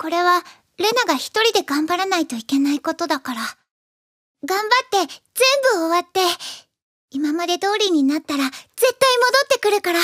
これは、レナが一人で頑張らないといけないことだから。頑張って、全部終わって、今まで通りになったら、絶対戻ってくるから。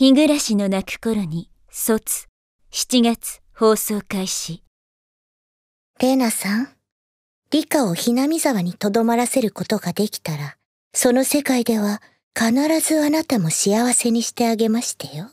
日暮らしの泣く頃に、卒、7月放送開始。レナさん、理科をひなみ沢にとどまらせることができたら、その世界では必ずあなたも幸せにしてあげましてよ。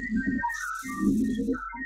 よし。